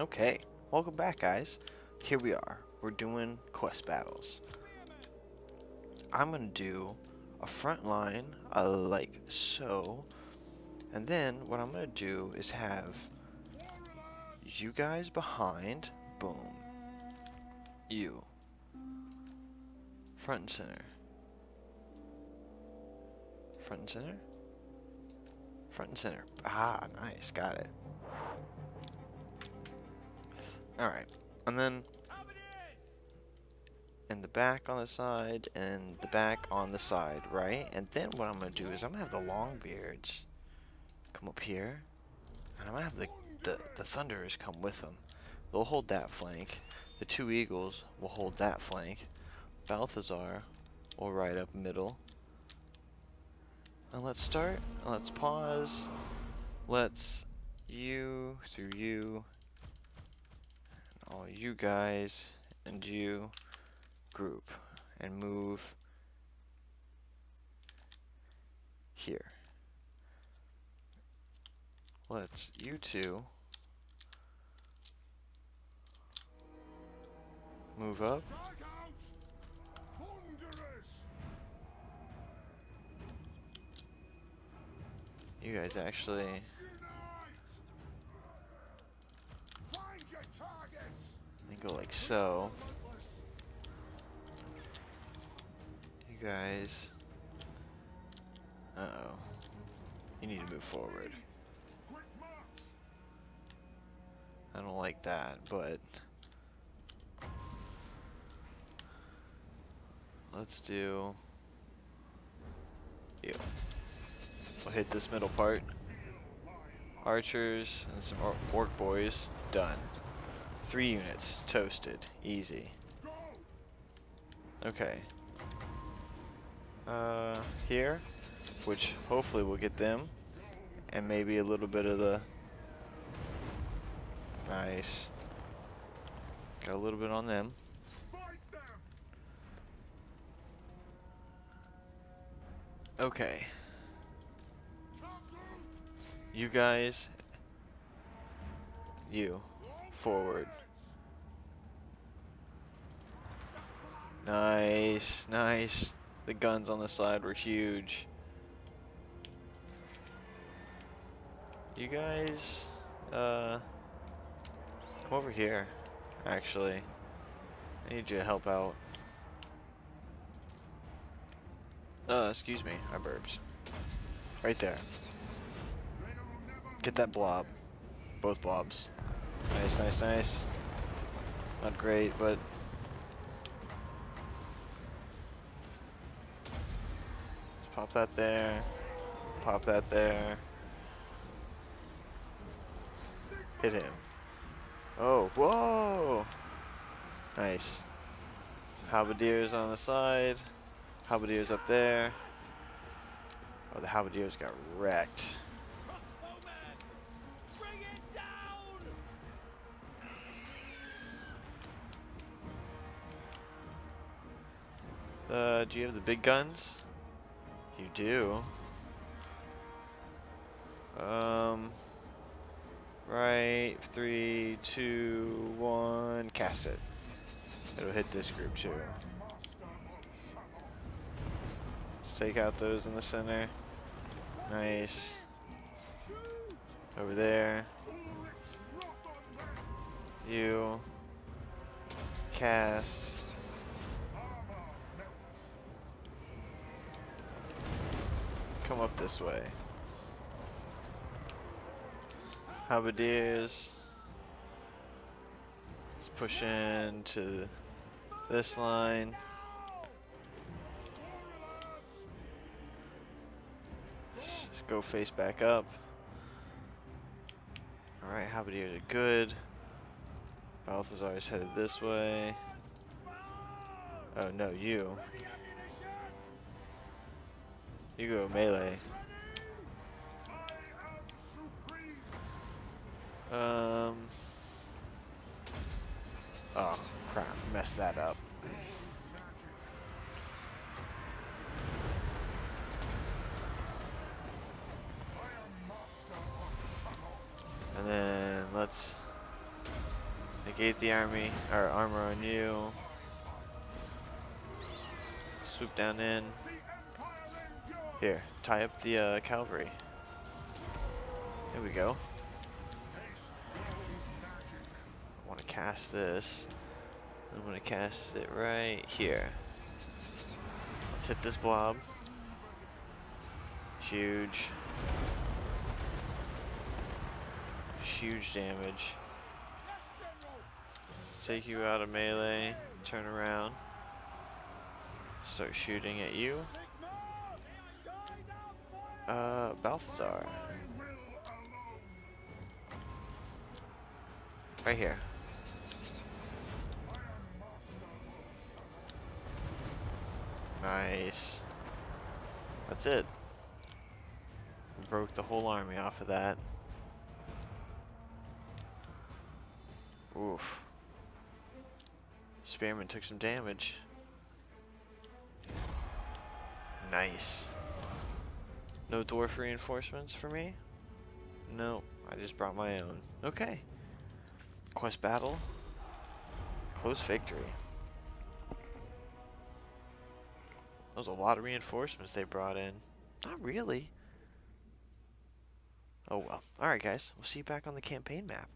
Okay, welcome back guys. Here we are. We're doing quest battles. I'm gonna do a front line uh, like so. And then what I'm gonna do is have you guys behind. Boom. You. Front and center. Front and center? Front and center. Ah, nice. Got it. Alright. And then in the back on the side and the back on the side, right? And then what I'm going to do is I'm going to have the long beards come up here. And I'm going to have the, the, the Thunderers come with them. They'll hold that flank. The two Eagles will hold that flank. Balthasar will ride up middle. And let's start. Let's pause. Let's you through you. You guys and you group and move here. Let's you two move up. You guys actually and go like so. You guys. Uh oh. You need to move forward. I don't like that, but let's do you. We'll hit this middle part. Archers and some or orc boys. Done. Three units. Toasted. Easy. Okay. Uh, here. Which hopefully will get them. And maybe a little bit of the... Nice. Got a little bit on them. Okay. You guys, you, forward. Nice, nice. The guns on the side were huge. You guys, uh, come over here, actually. I need you to help out. Uh, excuse me, I burbs. Right there. Get that blob. Both blobs. Nice, nice, nice. Not great, but... Just pop that there. Pop that there. Hit him. Oh, whoa! Nice. Halberdiers on the side. Halberdiers up there. Oh, the Halberdiers got wrecked. Do you have the big guns? You do. Um, right, three, two, one, cast it. It'll hit this group too. Let's take out those in the center. Nice. Over there. You. Cast. come up this way. Halberdiers. Let's push into this line. Let's go face back up. Alright, Halberdiers are good. Balthasar is headed this way. Oh no, you. You go melee. Um. Oh, crap. Messed that up. And then let's Negate the army, or armor on you. Swoop down in. Here, tie up the uh, cavalry. Here we go. I want to cast this. I'm going to cast it right here. Let's hit this blob. Huge. Huge damage. Let's take you out of melee. Turn around. Start shooting at you. Uh, Balthasar. Right here. Nice. That's it. Broke the whole army off of that. Oof. Spearman took some damage. Nice. No dwarf reinforcements for me? No, I just brought my own. Okay. Quest battle. Close victory. That was a lot of reinforcements they brought in. Not really. Oh well. Alright guys, we'll see you back on the campaign map.